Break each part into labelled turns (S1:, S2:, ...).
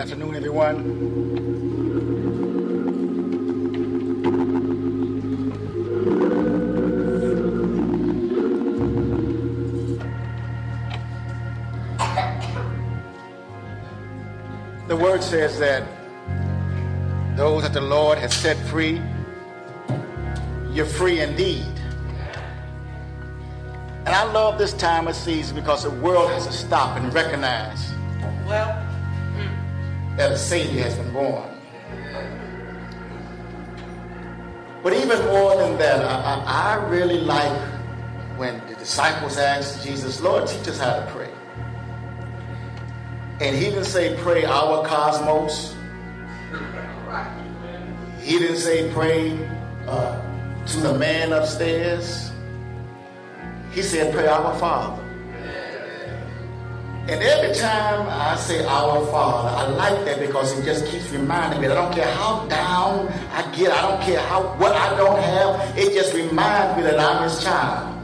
S1: afternoon, everyone. The word says that those that the Lord has set free, you're free indeed. And I love this time of season because the world has to stop and recognize
S2: Well,
S1: that a Savior has been born. But even more than that, I, I, I really like when the disciples asked Jesus, Lord, teach us how to pray. And he didn't say, pray our cosmos. He didn't say, pray uh, to the man upstairs. He said, pray our Father. And every time I say our Father, I like that because it just keeps reminding me. That I don't care how down I get. I don't care how what I don't have. It just reminds me that I'm his child.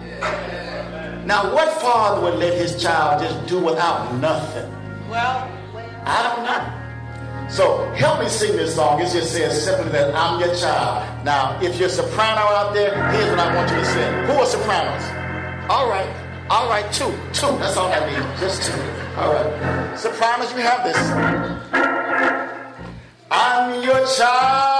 S1: Now, what father would let his child just do without nothing?
S2: well,
S1: I don't know. So help me sing this song. It just says simply that I'm your child. Now, if you're a soprano out there, here's what I want you to sing. Who are sopranos? All right. All right, two. Two. That's all I need. Just two. All right. Sopranos, you have this. I'm your child.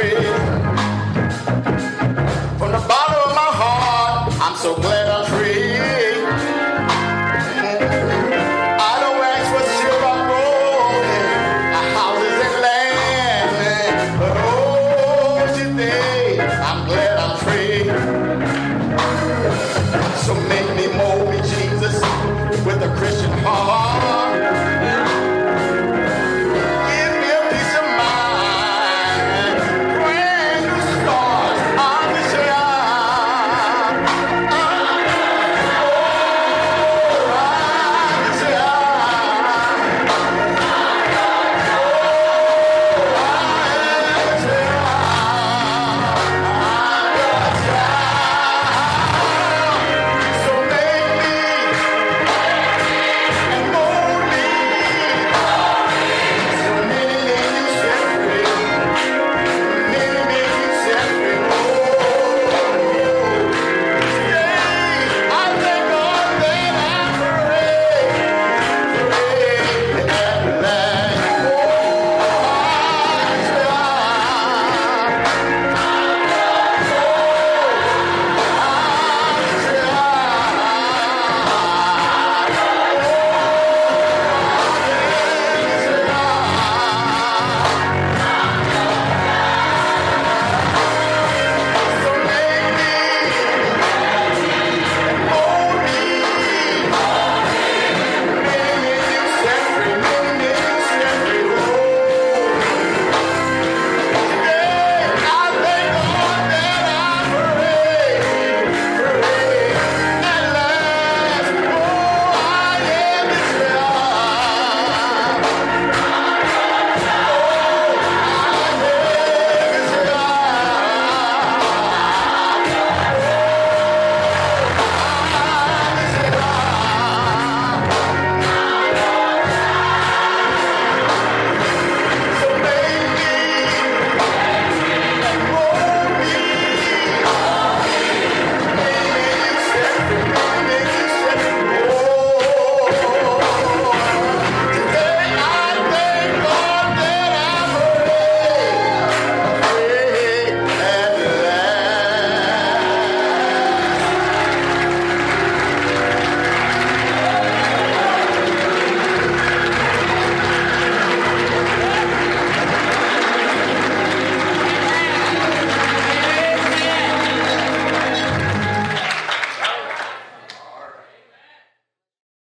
S1: Free. From the bottom of my heart, I'm so glad